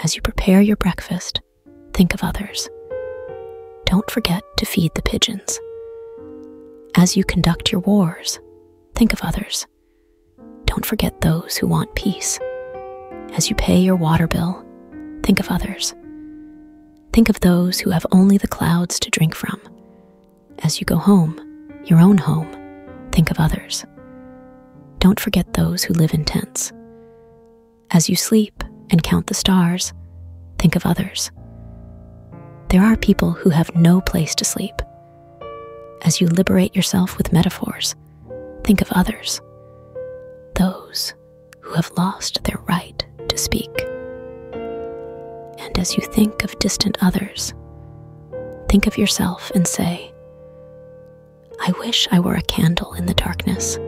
As you prepare your breakfast, think of others. Don't forget to feed the pigeons. As you conduct your wars, think of others. Don't forget those who want peace. As you pay your water bill, think of others. Think of those who have only the clouds to drink from. As you go home, your own home, think of others. Don't forget those who live in tents. As you sleep and count the stars, think of others. There are people who have no place to sleep. As you liberate yourself with metaphors, think of others. Those who have lost their right to speak. And as you think of distant others, think of yourself and say, I wish I were a candle in the darkness